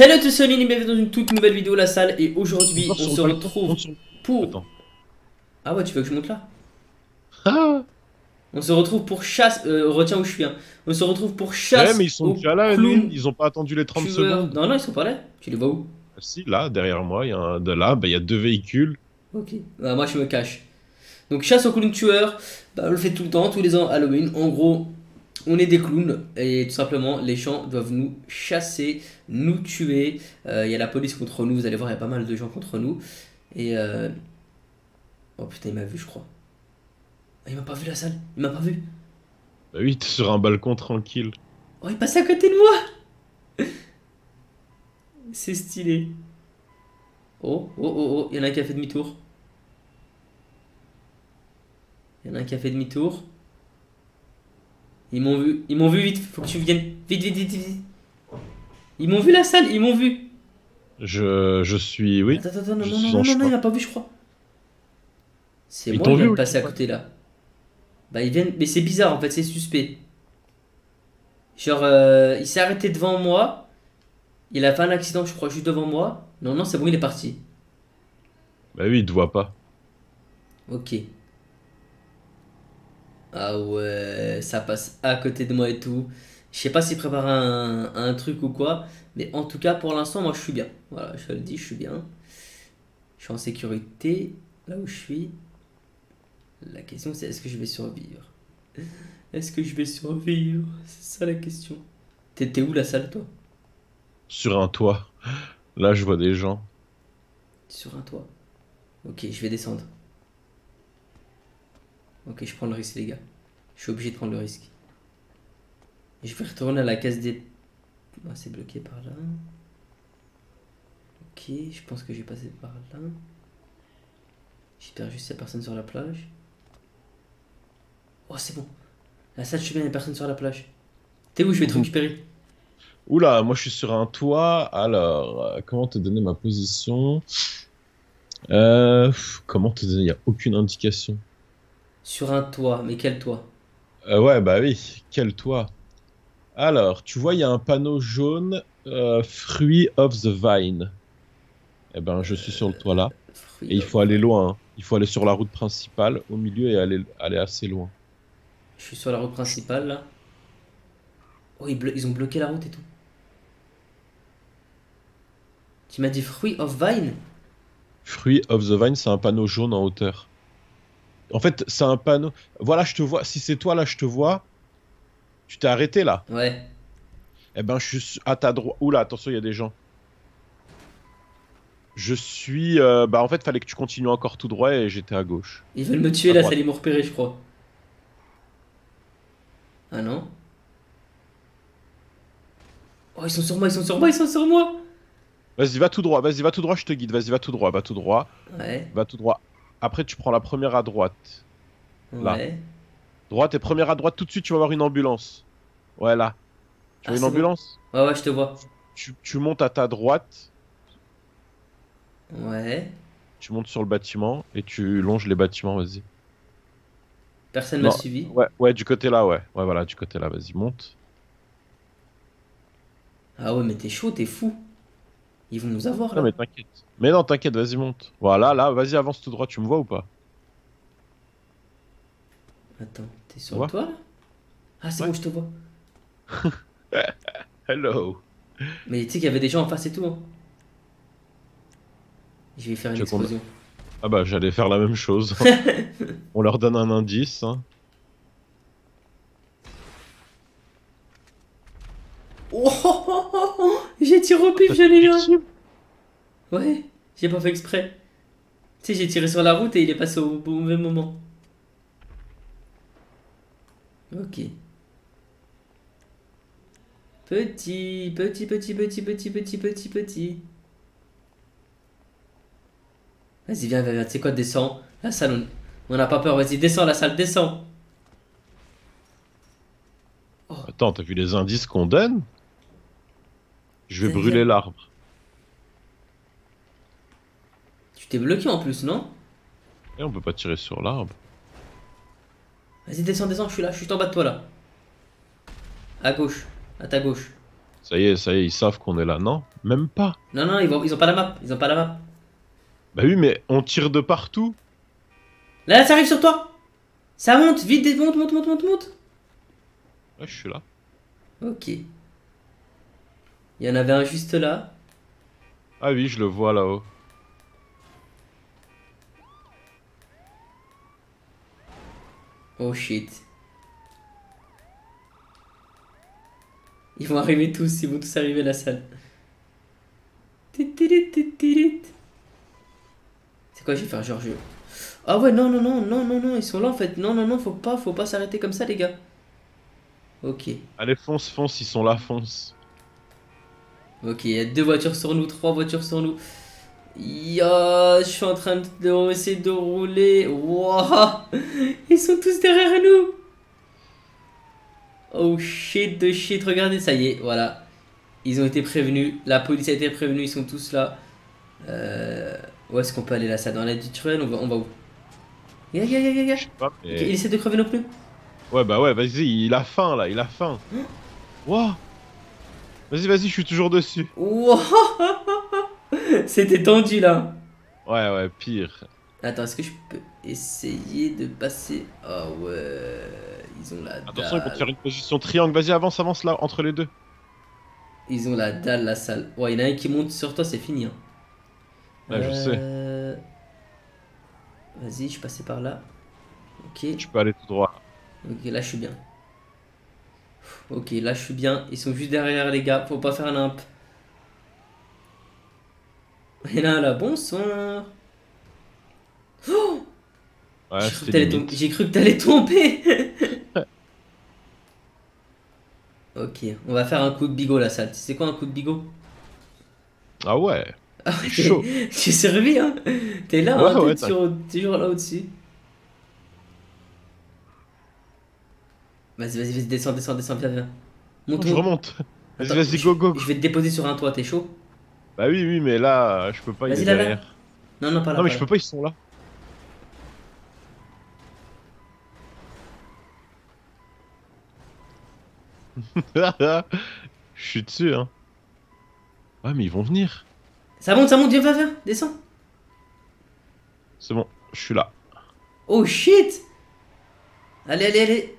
Salut à tous, c'est Lini, bienvenue dans une toute nouvelle vidéo la salle et aujourd'hui on se retrouve pour... Attends. Ah ouais tu veux que je monte là? Ah On se retrouve pour chasse... Euh, retiens où je suis hein. On se retrouve pour chasse Ouais, mais ils sont déjà là, clown nous. Ils ont pas attendu les 30 tueur. secondes. Non non ils sont pas là, tu les vois où? Ah, Si, là, derrière moi, il y a un... de là, bah, il y a deux véhicules. Ok, Bah, moi je me cache. Donc chasse au clown tueur, bah, on le fait tout le temps, tous les ans Halloween. En gros, on est des clowns et tout simplement les gens doivent nous chasser, nous tuer. Euh, Il y a la police contre nous, vous allez voir, il y a pas mal de gens contre nous. Et euh... Oh putain, il m'a vu, je crois. Ah, il m'a pas vu la salle, il m'a pas vu. Bah oui, t'es sur un balcon tranquille. Oh, il passe à côté de moi C'est stylé. Oh, oh, oh, oh, il y en a un qui a fait demi-tour. Il y en a un qui a fait demi-tour. Ils m'ont vu, ils m'ont vu vite, faut que tu viennes. Vite, vite, vite, vite. Ils m'ont vu la salle, ils m'ont vu. Je, je suis... Oui. Attends, attends, non, je non, non, il m'a pas vu, je crois. C'est moi qui viens de passer à côté là. Bah, ils viennent, mais c'est bizarre en fait, c'est suspect. Genre, euh, il s'est arrêté devant moi. Il a fait un accident, je crois, juste devant moi. Non, non, c'est bon, il est parti. Bah oui, il te voit pas. Ok. Ah ouais, ça passe à côté de moi et tout. Je sais pas s'il prépare un, un truc ou quoi, mais en tout cas, pour l'instant, moi je suis bien. Voilà, je te le dis, je suis bien. Je suis en sécurité, là où je suis. La question c'est est-ce que je vais survivre? Est-ce que je vais survivre? C'est ça la question. T'es où la salle, toi? Sur un toit. Là, je vois des gens. Sur un toit. Ok, je vais descendre. Ok, je prends le risque, les gars. Je suis obligé de prendre le risque. Je vais retourner à la case des. Ah, c'est bloqué par là. Ok, je pense que j'ai passé par là. J'espère juste qu'il n'y a personne sur la plage. Oh, c'est bon. La salle, je suis bien, il n'y a personne sur la plage. T'es où? Je vais te Mhm. récupérer. Oula, moi je suis sur un toit. Alors, euh, comment te donner ma position? Euh, Comment te donner? Il n'y a aucune indication. Sur un toit, mais quel toit? Euh, ouais, bah oui, quel toit? Alors, tu vois, il y a un panneau jaune, euh, Fruit of the Vine. Eh ben, je suis sur le toit là. Fruit Et il faut aller loin. hein. Il faut aller sur la route principale, au milieu, et aller, aller assez loin. Je suis sur la route principale là. Oh, ils, ont bloqué la route et tout. Tu m'as dit fruit of vine? Fruit of the Vine, c'est un panneau jaune en hauteur. En fait, c'est un panneau. Voilà, je te vois. Si c'est toi là, je te vois. Tu t'es arrêté là. Ouais. Eh ben, je suis à ta droite. Oula, attention, il y a des gens. Je suis. euh, Bah, en fait, fallait que tu continues encore tout droit et j'étais à gauche. Ils veulent me tuer À là, droite. ça les m'ont repéré, je crois. Ah non Oh, ils sont sur moi, ils sont sur moi, ils sont sur moi Vas-y, va tout droit. Vas-y, va tout droit, je te guide. Vas-y, va tout droit, va tout droit, Ouais, va tout droit. Après, tu prends la première à droite. Là. ouais. Droite et première à droite, tout de suite, tu vas voir une ambulance. Ouais, là. Tu Ah, vois une bon. ambulance? Ouais, ouais, je te vois. tu, tu montes à ta droite, Ouais. tu montes sur le bâtiment et tu longes les bâtiments, vas-y. Personne m'a suivi. Ouais, ouais, du côté là, ouais. Ouais, voilà, du côté là, vas-y, monte. Ah ouais, mais t'es chaud, t'es fou. Ils vont nous avoir là. Non, mais t'inquiète. Mais non, t'inquiète, vas-y, monte. Voilà, là, vas-y, avance tout droit, tu me vois ou pas? Attends, t'es sur vois le toit là? Ah, c'est Ouais. bon, je te vois. Hello. Mais tu sais qu'il y avait des gens en face et tout. hein. Je vais faire une explosion. Ah bah, j'allais faire la même chose. On leur donne un indice. hein. Oh, oh, oh, J'ai tiré au pif, je l'ai eu. un. Ouais, j'ai pas fait exprès. Tu sais, j'ai tiré sur la route et il est passé au bon- mauvais moment. Ok. Petit, petit, petit, petit, petit, petit, petit, petit. Vas-y, viens, viens, viens. Tu sais quoi, descends. La salle, on on n'a pas peur. Vas-y, descends la salle, descends. Attends, t'as vu les indices qu'on donne? Je vais brûler l'arbre. Tu t'es bloqué en plus, non? Et on peut pas tirer sur l'arbre. Vas-y, descends, descends, je suis là, je suis en bas de toi là. À gauche, à ta gauche. Ça y est, ça y est, ils savent qu'on est là, non? Même pas. Non, non, ils, vont, ils ont pas la map. Ils ont pas la map. Bah oui, mais on tire de partout. Là, là, ça arrive sur toi. Ça monte, vite, monte, monte, monte, monte, monte. Ouais, je suis là. Ok. Il y en avait un juste là. Ah oui, je le vois là-haut. Oh shit. Ils vont arriver tous, ils vont tous arriver à la salle. C'est quoi, je vais faire genre je... Ah ouais, non, non, non, non, non, non, ils sont là en fait. Non, non, non, faut pas, faut pas s'arrêter comme ça, les gars. Ok. Allez, fonce, fonce, ils sont là, fonce. Ok, il y a deux voitures sur nous, trois voitures sur nous. Ya, je suis en train de essayer de rouler. Wouah, ils sont tous derrière nous. Oh shit de shit, regardez, ça y est, voilà. Ils ont été prévenus, la police a été prévenue, ils sont tous là. Euh, où est-ce qu'on peut aller là? Ça dans la tunnel, on va, on va où? Ya, il essaie de crever nos pneus. Ouais, bah ouais, vas-y, il a faim là, il a faim. Wouah Vas-y, vas-y, je suis toujours dessus. C'était tendu là. Ouais, ouais, pire. Attends, est-ce que je peux essayer de passer? Ah ouais, ils ont la Attention, ils vont te dalle. faire une position triangle. Vas-y, avance, avance là, entre les deux. Ils ont la dalle, la salle. Ouais, il y en a un qui monte sur toi, c'est fini. Hein. Ouais, je sais. Euh, Vas-y, je suis passé par là. Ok, Tu peux aller tout droit. ok, là je suis bien. Ok, là je suis bien. Ils sont juste derrière les gars, faut pas faire un imp. Et là, là, bonsoir. Oh Ouais, J'ai cru que t'allais tomber. ok, on va faire un coup de bigot la salle. C'est quoi un coup de bigot? Ah ouais. Ah ouais, chaud. J'ai servi, hein. T'es là, Ouais, hein, ouais, t'es toujours, toujours là au-dessus. Vas-y, vas-y, vas-y, descends, descends, descends, viens, viens. Monte, Je monte. remonte. Vas-y, vas-y, go, go. Je vais te déposer sur un toit, t'es chaud? Bah oui, oui, mais là, je peux pas, il Vas-y, est là, là. derrière. Non, non, pas là. Non, mais je peux pas, ils sont là. Je suis dessus, hein. Ouais, mais ils vont venir. Ça monte, ça monte, viens, viens, viens, descends. C'est bon, je suis là. Oh shit Allez, allez, allez.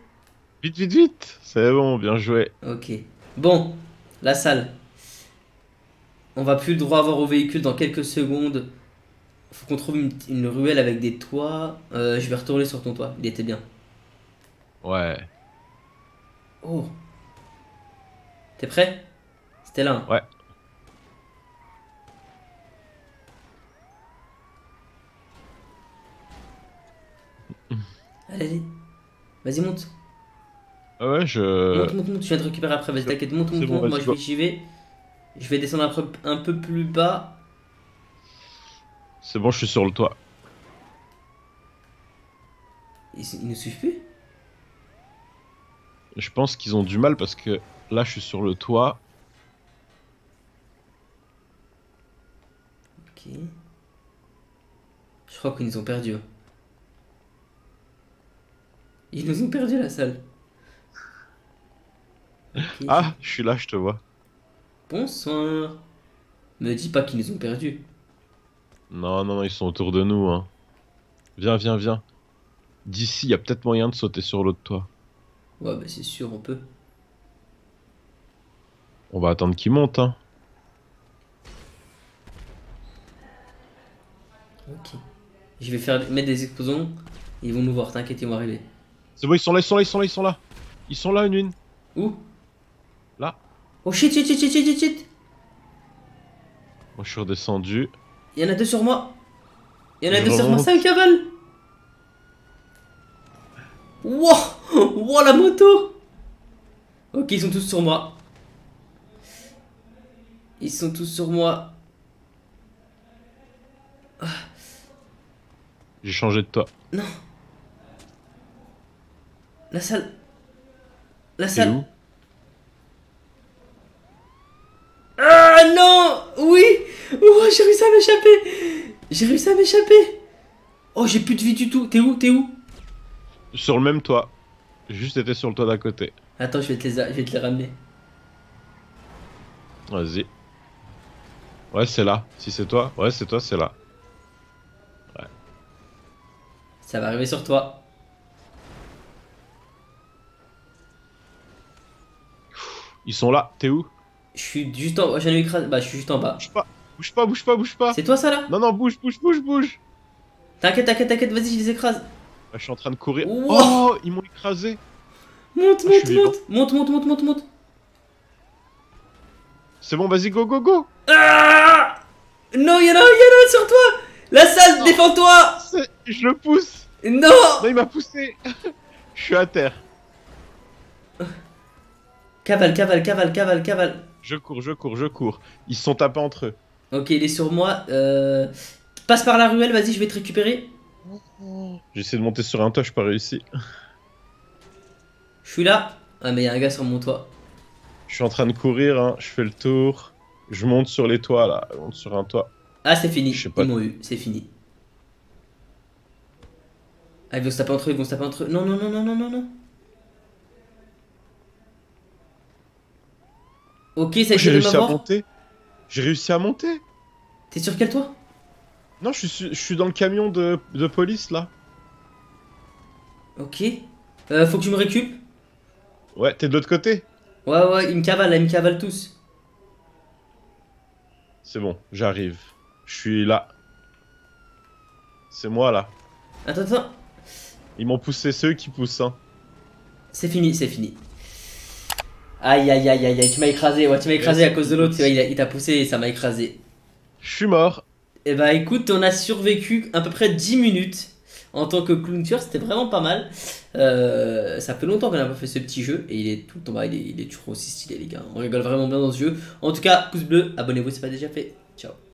Vite, vite, vite. C'est bon, bien joué. Ok. Bon, la salle. On va plus le droit avoir au véhicule dans quelques secondes. Faut qu'on trouve une, une ruelle avec des toits. Euh, je vais retourner sur ton toit. Il était bien. Ouais. Oh. T'es prêt? C'était là. hein Ouais. Allez, allez. Vas-y, monte. Ah ouais, je. Monte, monte, monte. Je viens de récupérer après. Vas-y, t'inquiète. Monte, monte, bon, monte. Moi, je vais, j'y vais. Je vais descendre un peu, un peu plus bas. C'est bon, je suis sur le toit. Ils, ils nous suivent plus? Je pense qu'ils ont du mal parce que là, je suis sur le toit. Ok. Je crois qu'ils nous ont perdus. hein. Ils nous ont perdu la salle. Ah, je suis là, je te vois. Bonsoir. Me dis pas qu'ils nous ont perdus. Non, non, non, ils sont autour de nous. Hein. Viens, viens, viens. D'ici, il y a peut-être moyen de sauter sur l'autre toit. Ouais, bah c'est sûr, on peut. On va attendre qu'ils montent. Hein. Ok. Je vais faire mettre des explosions. Ils vont nous voir, t'inquiète, ils vont arriver. C'est bon, ils sont là, ils sont là, ils sont là, ils sont là. Ils sont là, une, une. Où? Là. Oh shit, shit, shit, shit, shit, shit. Moi, je suis redescendu. Il y en a deux sur moi. Il y en a Je deux sur moi, remonte. ça me cavale. Wow, wow la moto. Ok, ils sont tous sur moi. Ils sont tous sur moi. J'ai changé de toit. La salle. La salle. où Ah non Oui Oh, j'ai réussi à m'échapper J'ai réussi à m'échapper Oh, j'ai plus de vie du tout. T'es où T'es où? Sur le même toit. Juste été sur le toit d'à côté. Attends, je vais te les, je vais te les ramener. Vas-y. Ouais, c'est là. Si c'est toi, ouais, c'est toi, c'est là. Ça va arriver sur toi. Ils sont là. T'es où? Je suis juste en bas. Écrasé. Bah, je suis juste en bas. Bouge pas. Bouge pas, bouge pas, bouge pas. C'est toi ça là? Non, non, bouge, bouge, bouge, bouge. T'inquiète, t'inquiète, t'inquiète, vas-y, je les écrase. Bah, je suis en train de courir. Wow. Oh, ils m'ont écrasé. Monte, Ah, monte, monte, monte, monte, monte, monte, monte. C'est bon, vas-y, go, go, go. Ah non, y'en a un, y'en a un sur toi La salle, défends-toi Je le pousse. Non Non, il m'a poussé. Je suis à terre. Cavale, cavale, cavale, cavale, cavale. Je cours, je cours, je cours. Ils se sont tapés entre eux. Ok, il est sur moi. Euh... Passe par la ruelle, vas-y, je vais te récupérer. J'essaie de monter sur un toit, je pas réussi. Je suis là. Ah, mais il y a un gars sur mon toit. Je suis en train de courir, hein. je fais le tour. Je monte sur les toits là, je monte sur un toit. Ah, c'est fini. Je sais pas. Ils m'ont eu, c'est fini. Ah, ils vont se taper entre eux, ils vont se taper entre eux. Non, non, non, non, non, non, non. Ok, ça a J'ai réussi à monter. J'ai réussi à monter. T'es sur quel toit? Non, je suis, je suis dans le camion de, de police là. Ok. Euh, faut que tu me récupes. Ouais, t'es de l'autre côté. Ouais, ouais, ils me cavalent, ils me cavalent tous. C'est bon, j'arrive. Je suis là. C'est moi là. Attends, attends. Ils m'ont poussé, ceux qui poussent. Hein. C'est fini, c'est fini. Aïe, aïe, aïe, aïe, aïe, tu m'as écrasé. Ouais, tu m'as écrasé à cause de l'autre. ouais, Il t'a poussé et ça m'a écrasé. Je suis mort. Et bah écoute, on a survécu à peu près 10 minutes en tant que clown tueur, c'était vraiment pas mal. Euh, ça fait longtemps qu'on n'a pas fait ce petit jeu et il est tout le temps, bah, il, est, il est toujours aussi stylé les gars. On rigole vraiment bien dans ce jeu. En tout cas, pouce bleu, abonnez-vous si c'est pas déjà fait.